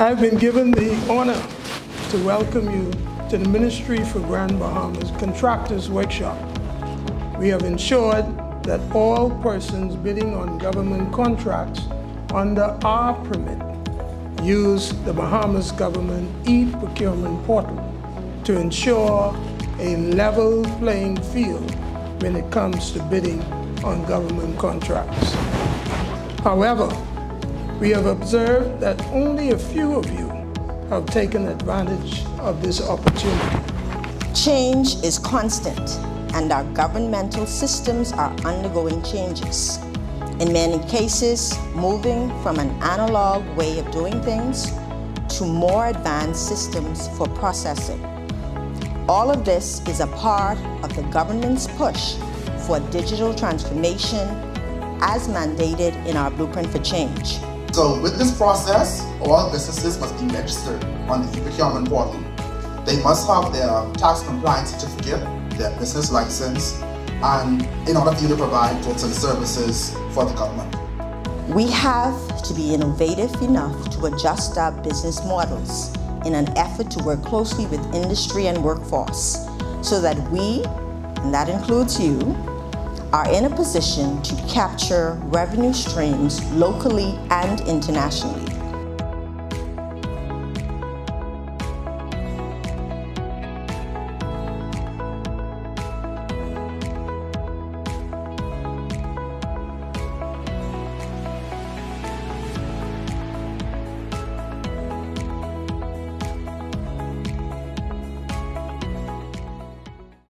I've been given the honor to welcome you to the Ministry for Grand Bahamas Contractors Workshop. We have ensured that all persons bidding on government contracts under our permit use the Bahamas Government e-procurement portal to ensure a level playing field when it comes to bidding on government contracts. However, we have observed that only a few of you have taken advantage of this opportunity. Change is constant and our governmental systems are undergoing changes. In many cases, moving from an analog way of doing things to more advanced systems for processing. All of this is a part of the government's push for digital transformation as mandated in our Blueprint for Change. So with this process, all businesses must be registered on the e-procurement portal. They must have their tax compliance certificate, their business license, and in order for you to provide goods and services for the government. We have to be innovative enough to adjust our business models in an effort to work closely with industry and workforce so that we, and that includes you, are in a position to capture revenue streams locally and internationally.